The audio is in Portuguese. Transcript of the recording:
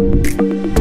Música